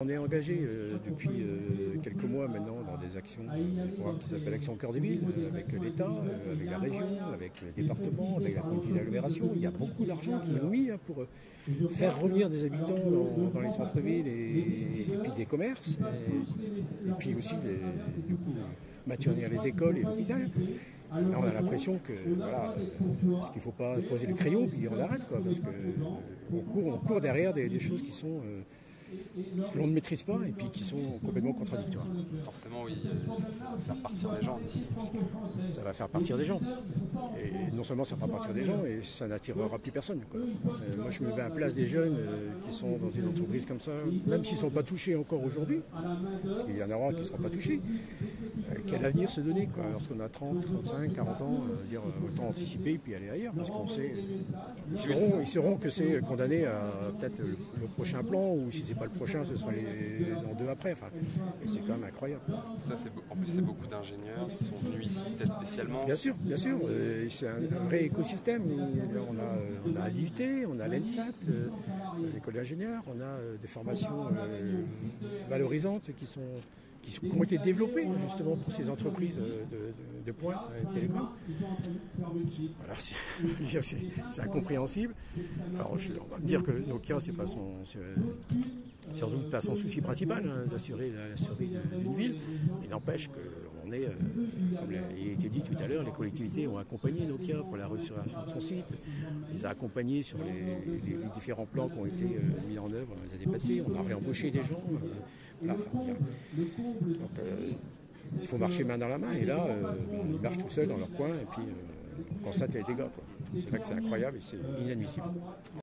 On est engagé euh, depuis euh, quelques mois maintenant dans des actions qui s'appellent Action Cœur de Ville, euh, avec l'État, euh, avec la région, avec le département, avec la politique d'agglomération. Il y a beaucoup d'argent qui est mis hein, pour faire revenir des habitants dans, les centres-villes et, puis des commerces, et, puis aussi les- du coup, maintenir les écoles et l'hôpital. On a l'impression que voilà, parce qu'il ne faut pas poser le crayon puis on arrête quoi, parce que euh, on court, on court derrière des, des choses qui sont que l'on ne maîtrise pas et puis qui sont complètement contradictoires. Forcément, oui, euh, ça va faire partir les gens d'ici. Ça va faire partir des gens. Et non seulement ça fera partir des gens, et ça n'attirera plus personne. quoi. Euh, moi, je me mets à la place des jeunes euh, qui sont dans une entreprise comme ça, même s'ils ne sont pas touchés encore aujourd'hui, parce qu'il y en aura qui ne seront pas touchés. Euh, quel avenir se donner quoi, lorsqu'on a 30, 35, 40 ans euh, dire, euh, Autant anticiper et puis aller ailleurs, parce qu'on sait. Ils sauront, que c'est condamné à peut-être le, prochain plan, ou si c'est pas le prochain, ce sera les, dans deux après. Et c'est quand même incroyable. ça, c'est en plus, c'est beaucoup d'ingénieurs qui sont venus ici, peut-être Bien sûr, bien sûr. euh, c'est un vrai écosystème. On a, l'IUT, on a l'ENSAT, euh, l'école d'ingénieurs, on a euh, des formations valorisantes qui, ont été développées justement pour ces entreprises de, de- de pointe, télécom. C'est incompréhensible. Alors, je- on va me dire que Nokia, c'est pas son, sans doute pas son souci principal hein, d'assurer la, survie d'une ville, mais n'empêche qu'on est, comme il a été dit tout à l'heure, les collectivités ont accompagné Nokia pour la restauration de son site, les a accompagnés sur les, différents plans qui ont été euh, mis en œuvre les années passées, on a réembauché des gens. euh, euh, il faut marcher main dans la main, et là, ils marchent tout seuls dans leur coin, et puis on constate les dégâts. C'est vrai que c'est incroyable et c'est inadmissible.